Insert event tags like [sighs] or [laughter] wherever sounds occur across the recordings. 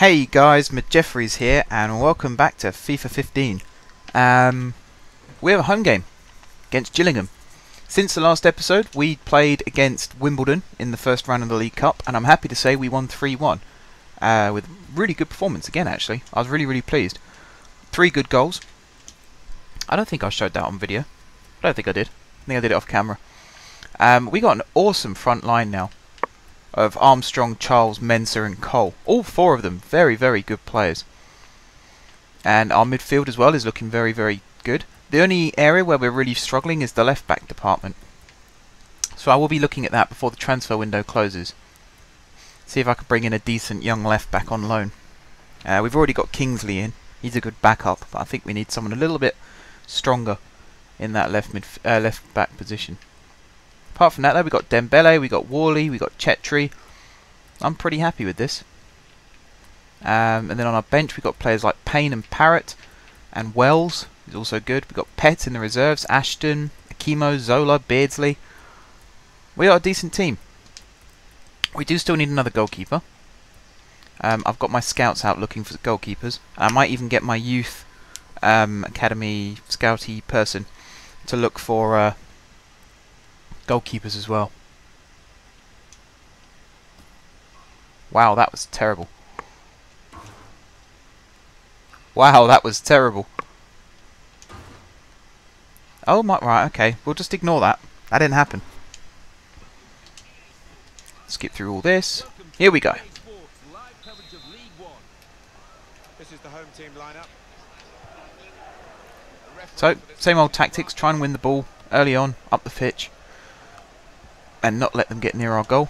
Hey guys, Matt Jeffries here, and welcome back to FIFA 15. Um, we have a home game against Gillingham. Since the last episode, we played against Wimbledon in the first round of the League Cup, and I'm happy to say we won 3-1 uh, with really good performance again. Actually, I was really, really pleased. Three good goals. I don't think I showed that on video. I don't think I did. I think I did it off camera. Um, we got an awesome front line now of Armstrong, Charles, Mensah and Cole. All four of them very, very good players. And our midfield as well is looking very, very good. The only area where we're really struggling is the left back department. So I will be looking at that before the transfer window closes. See if I can bring in a decent young left back on loan. Uh, we've already got Kingsley in. He's a good backup, but I think we need someone a little bit stronger in that left mid uh, left back position. Apart from that, though, we got Dembele, we got Worley, we got Chetri. I'm pretty happy with this. Um, and then on our bench, we got players like Payne and Parrett, and Wells is also good. We got Pett in the reserves, Ashton, Akimo, Zola, Beardsley. We are a decent team. We do still need another goalkeeper. Um, I've got my scouts out looking for goalkeepers. I might even get my youth um, academy scouty person to look for uh, goalkeepers as well. Wow, that was terrible. Wow, that was terrible. Oh, my, right, okay. We'll just ignore that. That didn't happen. Skip through all this. Here we go. So, same old tactics. Try and win the ball early on, up the pitch and not let them get near our goal.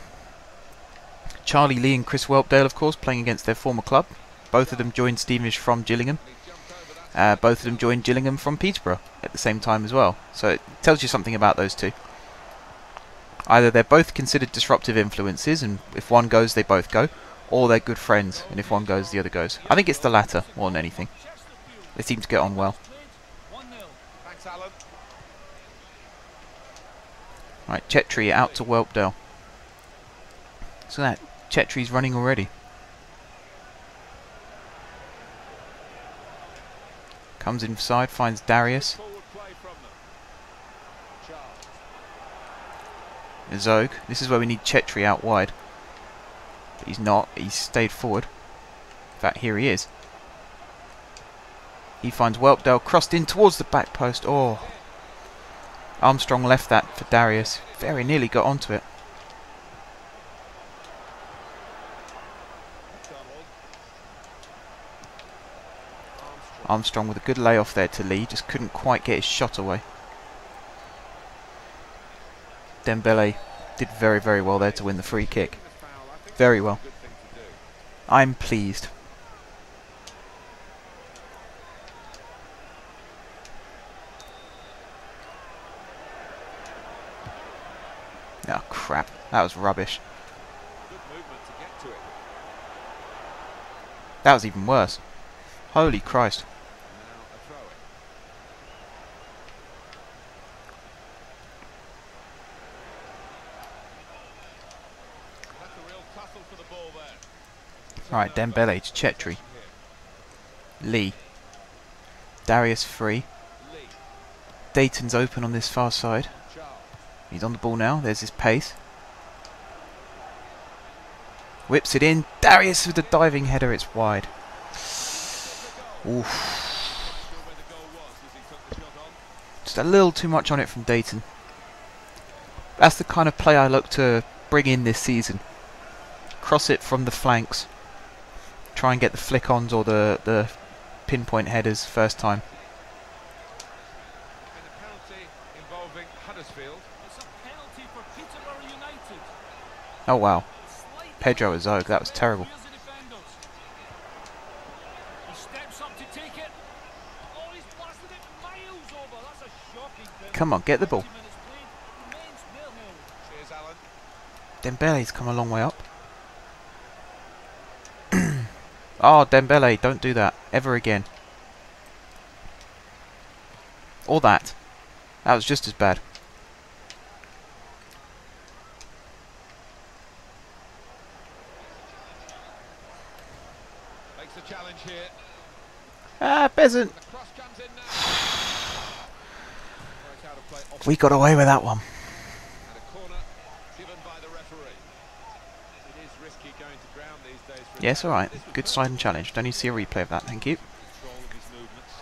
Charlie Lee and Chris Whelpdale, of course, playing against their former club. Both of them joined Stevenage from Gillingham. Uh, both of them joined Gillingham from Peterborough at the same time as well. So it tells you something about those two. Either they're both considered disruptive influences, and if one goes, they both go, or they're good friends, and if one goes, the other goes. I think it's the latter more than anything. They seem to get on well. Right, Chetri out to Whelpdale. So that Chetri's running already. Comes inside, finds Darius. Zog. This is where we need Chetri out wide. But he's not. He's stayed forward. In fact, here he is. He finds Whelpdale crossed in towards the back post. Oh, Armstrong left that for Darius. Very nearly got onto it. Armstrong with a good layoff there to Lee, just couldn't quite get his shot away. Dembele did very, very well there to win the free kick. Very well. I'm pleased. Oh crap, that was rubbish. That was even worse. Holy Christ. Alright, Dembele to Chetri. Lee. Darius free. Dayton's open on this far side. He's on the ball now. There's his pace. Whips it in. Darius with the diving header. It's wide. Oof. Just a little too much on it from Dayton. That's the kind of play I look to bring in this season. Cross it from the flanks. Try and get the flick-ons or the, the pinpoint headers first time. Oh wow. Pedro Azog, that was terrible. Come on, get the ball. Dembele's come a long way up. oh, [clears throat] Dembele, don't do that. Ever again. Or that. That was just as bad. takes the challenge here. Ah, Bezant. The cross comes in now. Oh, it's out of play off We got away with that one. and a corner given by the referee. It is risky going to ground these days. For Yes, alright. Good slide and challenge. Don't need to see a replay of that, thank you.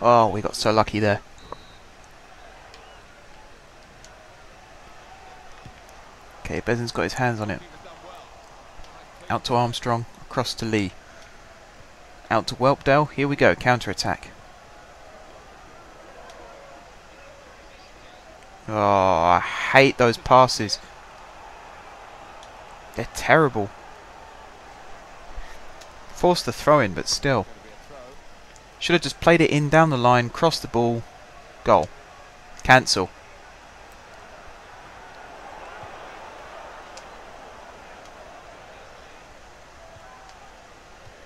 Oh, we got so lucky there. Okay, Bezant's got his hands on it. Out to Armstrong, across to Lee. Out to Whelpdale, here we go, counter attack. Oh, I hate those passes. They're terrible. Forced the throw in, but still. Should have just played it in down the line, crossed the ball, goal. Cancel.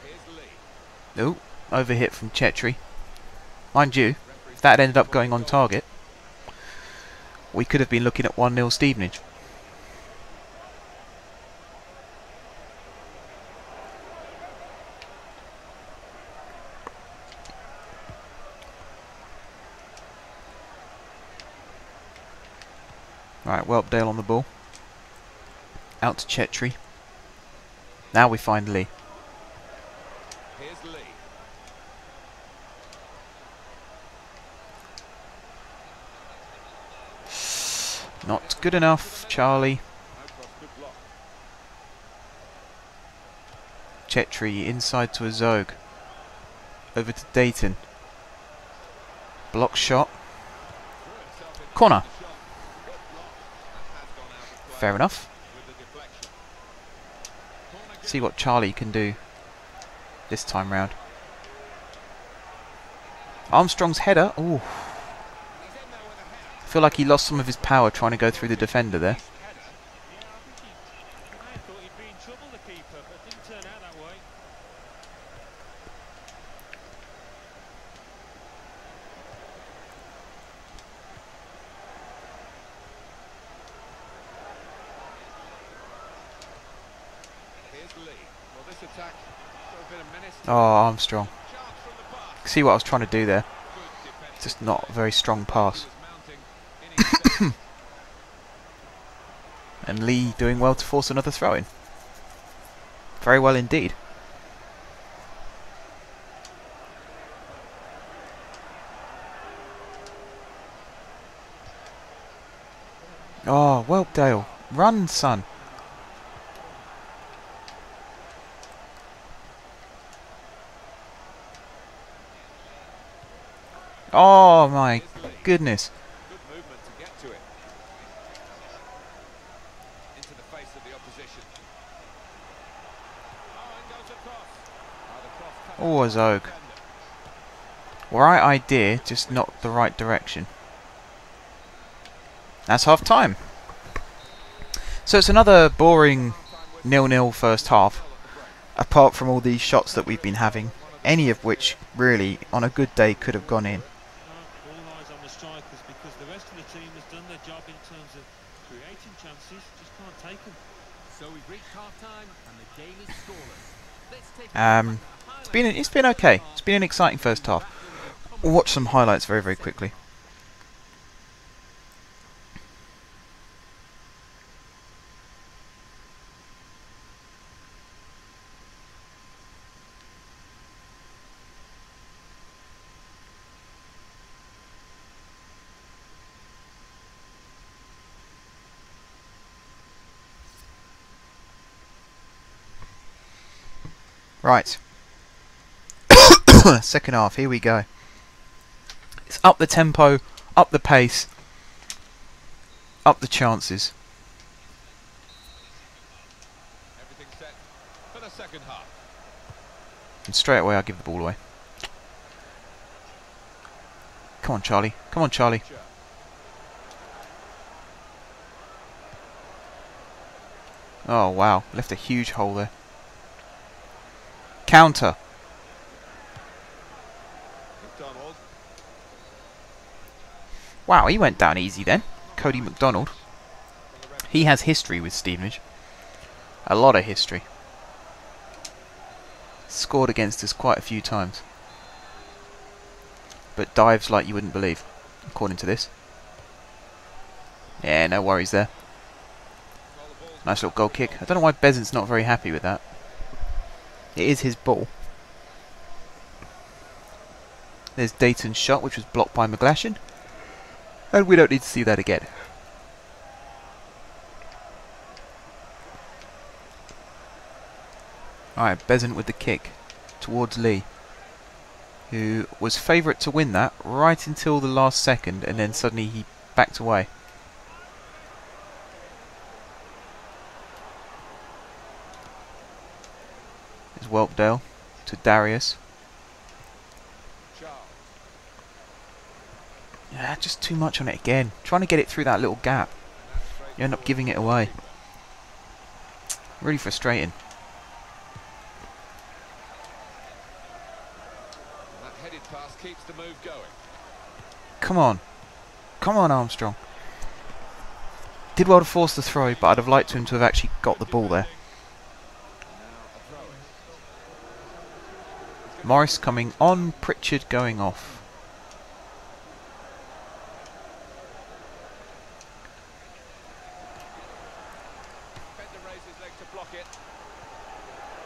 Here's Lee. Oh, overhit from Chetri. Mind you, if that ended up going on target, we could have been looking at 1 0 Stevenage. Right, Whelpdale on the ball. Out to Chetri. Now we find. Lee. Not good enough, Charlie. Chetri inside to a Zog. Over to Dayton. Block shot. Corner. Fair enough. See what Charlie can do this time round. Armstrong's header. Ooh. He's in there with a header. I feel like he lost some of his power trying to go through the defender there. Oh, Armstrong. See what I was trying to do there. Just not a very strong pass. was mounting in excess. And Lee doing well to force another throw in. Very well indeed. Oh, Whelpdale. Run, son. Oh my goodness. Good movement to get to it. Into the face of the opposition. Oh, and goes across. Oh, the cross cut a out Zog. Right idea, just not the right direction. That's half time. So it's another boring nil-nil first half, apart from all these shots that we've been having, any of which really, on a good day, could have gone in. All eyes on the strikers because the rest of the team has done their job in terms of creating chances, just can't take them. So we've reached half time and the game is scoreless. Let's take Um, it's been it's been okay. It's been an exciting first half. We'll watch some highlights very very quickly. Right. [coughs] Second half, here we go. It's up the tempo, up the pace, up the chances. Everything set for the second half. And straight away I give the ball away. Come on, Charlie. Come on, Charlie. Oh, wow. Left a huge hole there. Counter. McDonald. Wow, he went down easy then. Cody McDonald. He has history with Stevenage. A lot of history. scored against us quite a few times. But dives like you wouldn't believe, according to this. Yeah, no worries there. Nice little goal kick. I don't know why Bezant's not very happy with that. It is his ball. There's Dayton's shot, which was blocked by McGlashan. And we don't need to see that again. Alright, Bezant with the kick towards Lee. Who was favourite to win that right until the last second and then suddenly he backed away. There's Whelpdale to Darius. Charles. Yeah, just too much on it again. Trying to get it through that little gap. And that's straight You end up giving it away. Really frustrating. That headed pass keeps the move going. Come on. Come on, Armstrong. Did well to force the throw, but I'd have liked him to have actually got the ball there. And now a throw in. Morris coming on, Pritchard going off. Defender raised his leg to block it.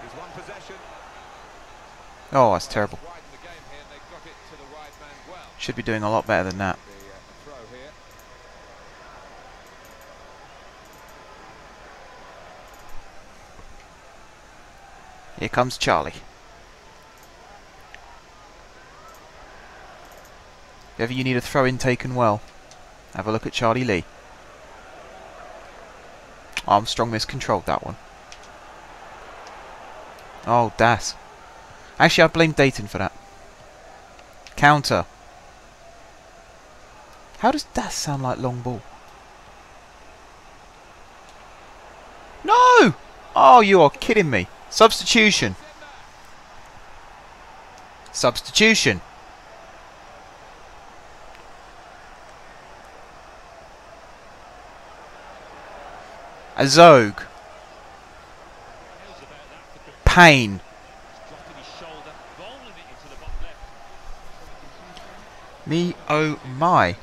He's one possession. Oh, that's terrible. Widen the game here and they got it to the wide man well. Should be doing a lot better than that. Uh. Here comes Charlie. If ever you need a throw in taken well, have a look at Charlie Lee. Armstrong miscontrolled that one. Oh, Das. Actually, I blame Dayton for that. Counter. How does Das sound like long ball? No! Oh, you are kidding me. Substitution. Substitution. Azog. The Me oh my.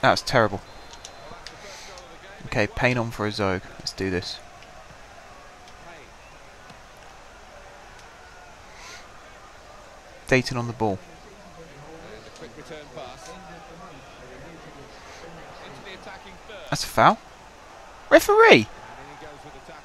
That's terrible. Okay, Payne on for Azog. Let's do this. Dayton on the ball. A. That's a foul. Referee. And then he goes with the tackle.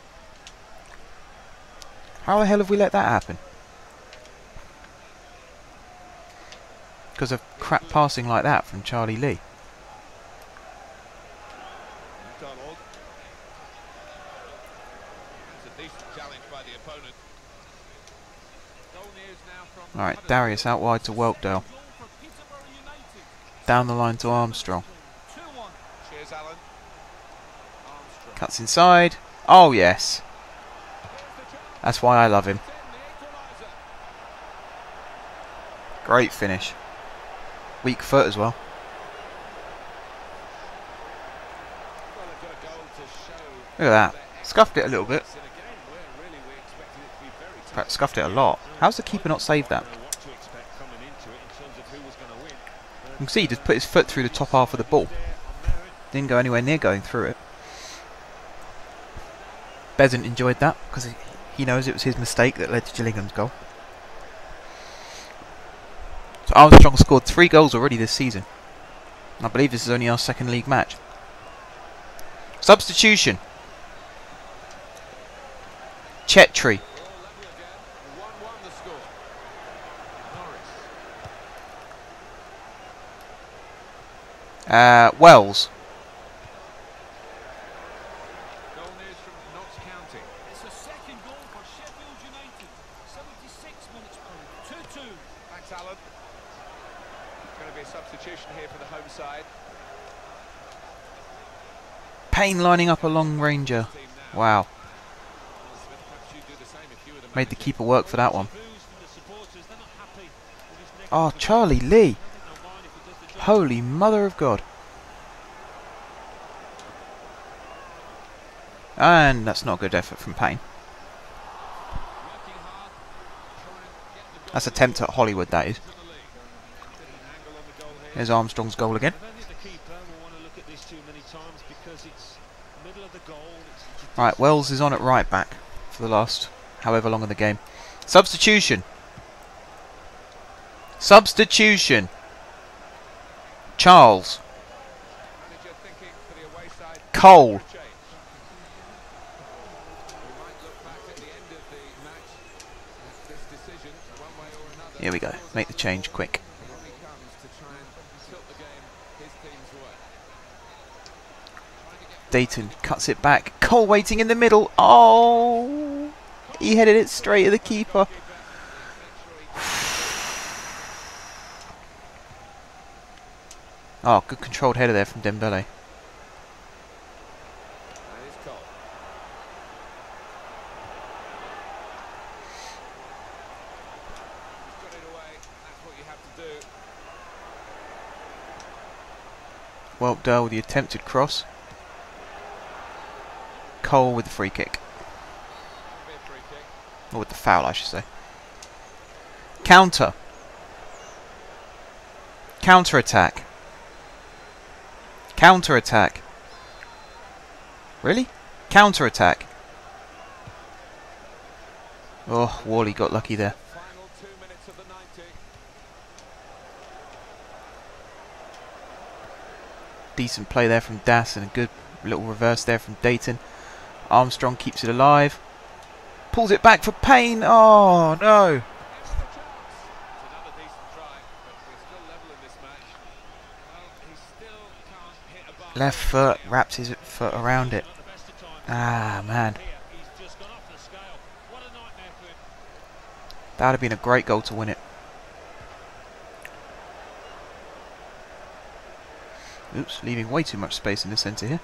How the hell have we let that happen? Because of crap passing like that from Charlie Lee. Alright, Darius out wide to Whelpdale. Down the line to. Armstrong. Cuts inside. Oh yes. That's why I love him. Great finish. Weak foot as well. Look at that. Scuffed it a little bit. scuffed it a lot. How's the keeper not saved that? You can see he just put his foot through the top half of the ball. Didn't go anywhere near going through it. Bezant enjoyed that because he, he knows it was his mistake that led to Gillingham's goal. So Armstrong scored three goals already this season. I believe this is only our second league match. Substitution. Chetri. All again. 1-1 the score. Norris. Uh, Wells. Goal news from Notts County. It's the second goal for Sheffield United. two. Thanks, Alan. Going to be a substitution here for the home side. Payne lining up a long ranger. Wow. Smith, perhaps you'd do the same if you were the Made the keeper work for that one. Boos from the supporters, they're not happy with his negative Oh. Charlie Lee. I think they'll mind if he does the job. Holy mother of God. And that's not a good effort from Payne. Working hard, trying to get the goal That's attempt at Hollywood, that is. of. There's Armstrong's goal again. Of Right, Wells is on at right back for the last however long in the game. Substitution. Substitution. Charles. Cole. Change. We might look back at the end of the match at this decision, one way or another. Here we go. Make the change quick. Dayton cuts it back. Cole waiting in the middle. Oh! He headed it straight at the keeper. [sighs] Oh, good controlled header there from Dembele. That is Cole. He's got it away. That's what you have to do. Whelpdale with the attempted cross. Cole with the free kick. Or with the foul, I should say. Counter. Counter attack. Counter attack. Really? Counter attack. Oh, Wally got lucky there. Final two minutes of the 90. Decent play there from Das and a good little reverse there from Dayton. Armstrong keeps it alive. Pulls it back for Payne. Oh, no. Left foot, wraps his foot around it. Ah, man. That would have been a great goal to win it. Oops, leaving way too much space in the centre here.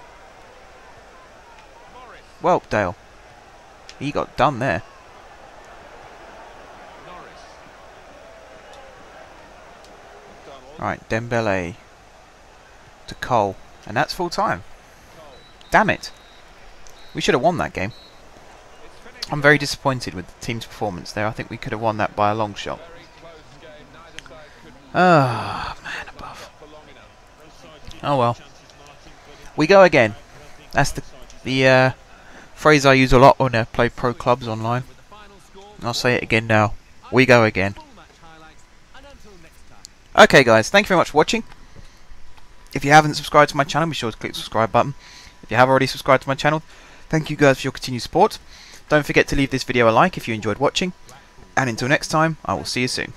Morris. Whelpdale. He got done there. Right, Dembele to Cole. And that's full time. Damn it. We should have won that game. I'm very disappointed with the team's performance there. I think we could have won that by a long shot. Ah, [sighs] man above. for long enough. Both sides did Oh well. We go again. That's the the uh, phrase I use a lot when I play pro clubs online. I'll say it again now. We go again. Okay, guys, thank you very much for watching. If you haven't subscribed to my channel, be sure to click the subscribe button. If you have already subscribed to my channel, thank you guys for your continued support. Don't forget to leave this video a like if you enjoyed watching. And until next time, I will see you soon.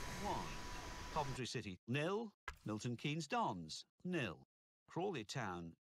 City nil. Milton Keynes Dons nil. Crawley Town